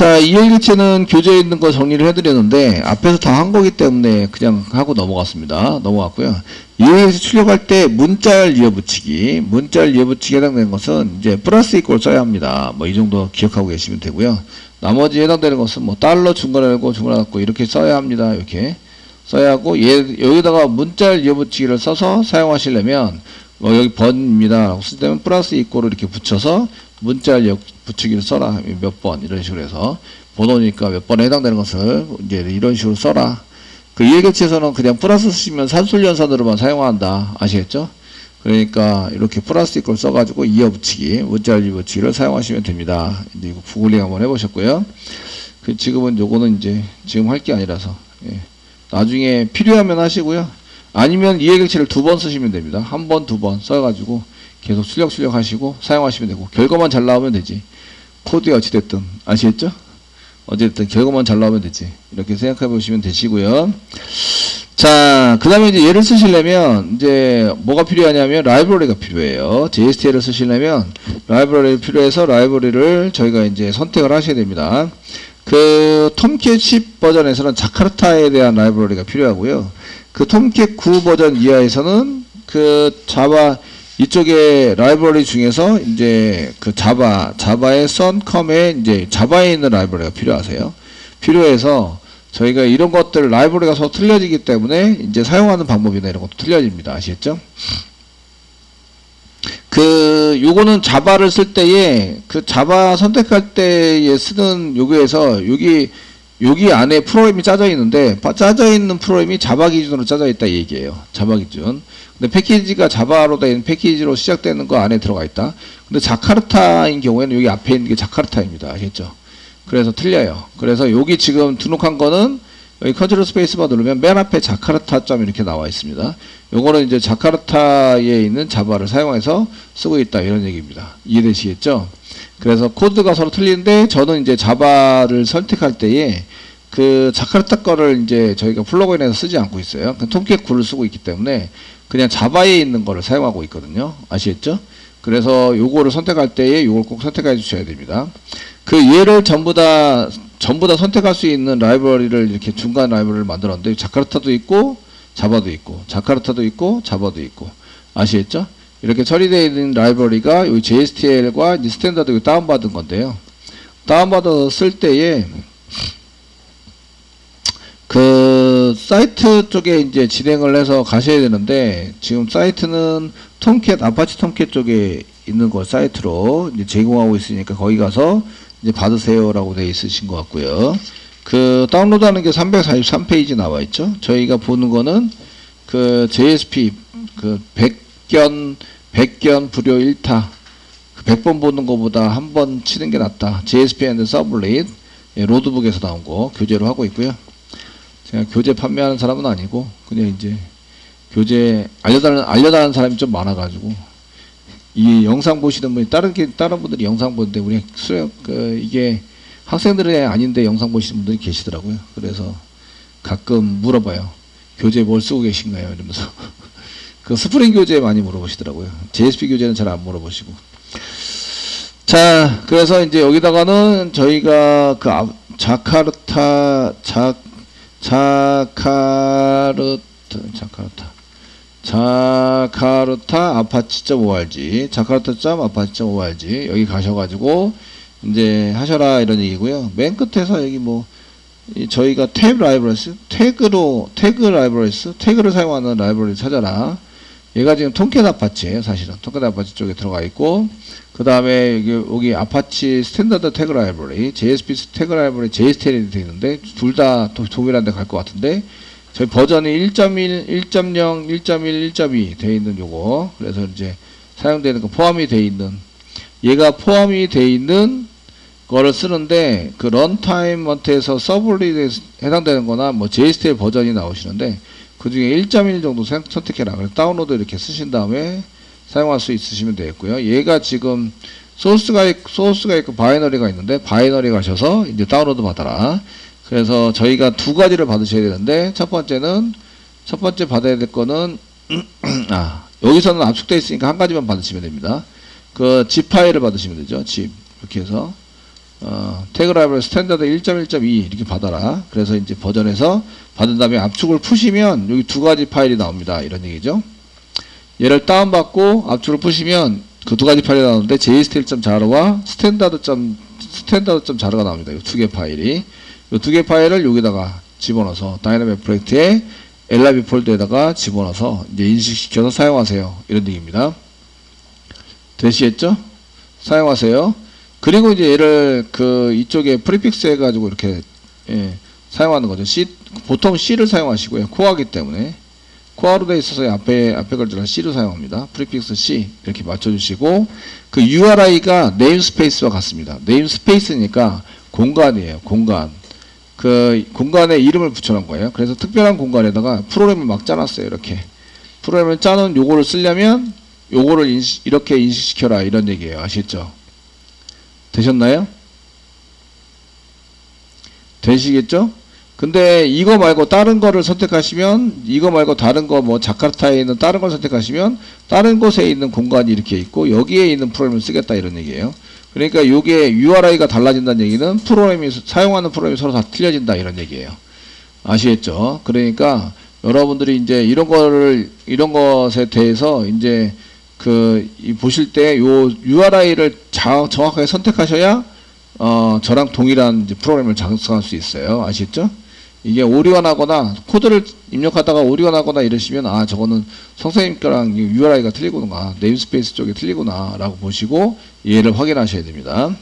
자, 이해일체는 교재에 있는 거 정리를 해드렸는데, 앞에서 다 한 거기 때문에 그냥 하고 넘어갔습니다. 넘어갔고요. 이해일체 출력할 때 문자열 이어붙이기, 문자열 이어붙이기 해당되는 것은 이제 플러스 이꼴 써야 합니다. 뭐 이 정도 기억하고 계시면 되고요. 나머지 해당되는 것은 뭐 달러 중간에 열고 중간에 닫고 이렇게 써야 합니다. 이렇게 써야 하고, 얘, 여기다가 문자열 이어붙이기를 써서 사용하시려면, 뭐 여기 번입니다. 쓸 때는 플러스 이꼴을 이렇게 붙여서 문자를 역 붙이기를 써라. 몇 번 이런 식으로 해서. 번호니까 몇 번에 해당되는 것을 이제 이런 식으로 써라. 그 이해계치에서는 그냥 플러스 쓰시면 산술연산으로만 사용한다. 아시겠죠? 그러니까 이렇게 플러스 이걸 써가지고 이어붙이기 문자를 이어붙이기를 사용하시면 됩니다. 이제 이거 구글링 한번 해보셨고요. 그 지금은 요거는 이제 지금 할 게 아니라서 예. 나중에 필요하면 하시고요 아니면 이해객체를 두 번 쓰시면 됩니다. 한 번 두 번 써가지고 계속 출력 출력 하시고 사용하시면 되고 결과만 잘 나오면 되지. 코드에 어찌됐든 아시겠죠? 어쨌든 결과만 잘 나오면 되지. 이렇게 생각해 보시면 되시고요. 자 그 다음에 이제 얘를 쓰시려면 이제 뭐가 필요하냐면 라이브러리가 필요해요. JSTL을 쓰시려면 라이브러리 필요해서 라이브러리를 저희가 이제 선택을 하셔야 됩니다. 그10 버전에서는 자카르타에 대한 라이브러리가 필요하고요 그 톰캣 9 버전 이하에서는 그 자바 이쪽에 라이브러리 중에서 이제 그 자바, 자바의 썬컴에 이제 자바에 있는 라이브러리가 필요하세요. 필요해서 저희가 이런 것들 라이브러리가 서로 틀려지기 때문에 이제 사용하는 방법이나 이런 것도 틀려집니다. 아시겠죠? 그 요거는 자바를 쓸 때에 그 자바 선택할 때에 쓰는 요구에서 여기 여기 안에 프로그램이 짜져 있는데 짜져 있는 프로그램이 자바 기준으로 짜져 있다 이 얘기예요. 자바 기준. 근데 패키지가 자바로 된 패키지로 시작되는 거 안에 들어가 있다. 근데 자카르타인 경우에는 여기 앞에 있는 게 자카르타입니다. 아시겠죠? 그래서 틀려요. 그래서 여기 지금 등록한 거는 여기 컨트롤 스페이스바 누르면 맨 앞에 자카르타 점 이렇게 나와 있습니다. 요거는 이제 자카르타에 있는 자바를 사용해서 쓰고 있다 이런 얘기입니다. 이해되시겠죠? 그래서 코드가 서로 틀리는데 저는 이제 자바를 선택할 때에 그 자카르타 거를 이제 저희가 플러그인에서 쓰지 않고 있어요. 그 톰캣 9를 쓰고 있기 때문에 그냥 자바에 있는 거를 사용하고 있거든요. 아시겠죠? 그래서 요거를 선택할 때에 요걸 꼭 선택해 주셔야 됩니다. 그 얘를 전부 다 전부 다 선택할 수 있는 라이브러리를 이렇게 중간 라이브러리를 만들었는데 자카르타도 있고 자바도 있고 자카르타도 있고 자바도 있고 아시겠죠? 이렇게 처리되어 있는 라이브러리가 이 JSTL과 standard 다운받은 건데요. 다운받아서 쓸 때에 그 사이트 쪽에 이제 진행을 해서 가셔야 되는데 지금 사이트는 톰캣 아파치 톰캣 쪽에 있는 거 사이트로 제공하고 있으니까 거기 가서 이제 받으세요라고 되어 있으신 것 같고요. 그 다운로드하는 게 343페이지 나와 있죠. 저희가 보는 거는 그 JSP 그 100 견 100견 불여 1타 100번 보는 것보다 한 번 치는 게 낫다. JSP and Servlet 예, 로드북에서 나온 거 교재로 하고 있고요. 제가 교재 판매하는 사람은 아니고 그냥 이제 교재 알려달라는 알려달라는 사람이 좀 많아가지고 이 영상 보시는 분이 다른 게 다른 분들이 영상 보는데 우리 수업 그 이게 학생들이 아닌데 영상 보시는 분들이 계시더라고요. 그래서 가끔 물어봐요. 교재 뭘 쓰고 계신가요? 이러면서 그 스프링 교재 많이 물어보시더라고요. JSP 교재는 잘 안 물어보시고. 자, 그래서 이제 여기다가는 저희가 그 자카르타 자 자카르타 자카르타 jakarta apache.org jakarta.apache.org 여기 가셔가지고 이제 하셔라 이런 얘기고요. 맨 끝에서 여기 뭐 저희가 tag libraries 태그로 tag libraries 태그를 사용하는 라이브러리 찾아라. 얘가 지금 톰캣 아파치예요 사실은. 톰캣 아파치 쪽에 들어가 있고 그 다음에 여기, 여기 아파치 standard tag library JSP tag library JSTL이 되어 있는데 둘 다 동일한 데 갈 것 같은데 저희 버전이 1.1, 1.0, 1.1, 1.2 되어 있는 요거. 그래서 이제 사용되는 거 포함이 되어 있는 얘가 포함이 되어 있는 거를 쓰는데 그 requirement에서 servlet에 해당되는 거나 뭐 JSTL 버전이 나오시는데 그 중에 1.1 정도 선택해라. 다운로드 이렇게 쓰신 다음에 사용할 수 있으시면 되겠고요. 얘가 지금 소스가 있, 소스가 있고 binary가 있는데 binary 가셔서 이제 다운로드 받아라. 그래서 저희가 두 가지를 받으셔야 되는데 첫 번째는 첫 번째 받아야 될 거는 아 여기서는 압축되어 있으니까 한 가지만 받으시면 됩니다. 그 zip 파일을 받으시면 되죠. zip 이렇게 해서 어, tag library standard 1.1.2 이렇게 받아라. 그래서 이제 버전에서 받은 다음에 압축을 푸시면 여기 두 가지 파일이 나옵니다. 이런 얘기죠. 얘를 다운받고 압축을 푸시면 그 두 가지 파일이 나오는데 jstl.jar와 standard. standard.jar가 나옵니다. 이 두 개 파일이. 이 두 개 파일을 여기다가 집어넣어서 dynamic project에 LIB 폴더에다가 집어넣어서 이제 인식시켜서 사용하세요. 이런 얘기입니다. 되시겠죠? 사용하세요. 그리고 이제 얘를 그 이쪽에 prefix 해가지고 이렇게 예, 사용하는 거죠. C 보통 C를 사용하시고요. core이기 때문에 core로 돼 있어서 앞에 앞에 걸들은 C를 사용합니다. prefix C 이렇게 맞춰주시고 그 URI가 namespace와 같습니다. namespace니까 공간이에요. 공간. 그 공간에 이름을 붙여놓은 거예요. 그래서 특별한 공간에다가 프로그램을 막 짜놨어요. 이렇게 프로그램을 짜놓은 요거를 쓰려면 요거를 인식, 이렇게 인식시켜라 이런 얘기예요. 아시겠죠? 되셨나요? 되시겠죠? 근데 이거 말고 다른 거를 선택하시면 이거 말고 다른 거 뭐 자카르타에 있는 다른 걸 선택하시면 다른 곳에 있는 공간이 이렇게 있고 여기에 있는 프로그램을 쓰겠다 이런 얘기예요. 그러니까 이게 URI가 달라진다는 얘기는 프로그램이 사용하는 프로그램이 서로 다 틀려진다 이런 얘기예요. 아시겠죠? 그러니까 여러분들이 이제 이런 거를 이런 것에 대해서 이제 그이 보실 때 요 URI를 자, 정확하게 선택하셔야 어 저랑 동일한 프로그램을 작성할 수 있어요. 아시겠죠? 이게 오류가 나거나 코드를 입력하다가 오류가 나거나 이러시면 아 저거는 선생님 거랑 URI가 틀리구나 namespace 쪽이 틀리구나 라고 보시고 이해를 확인하셔야 됩니다.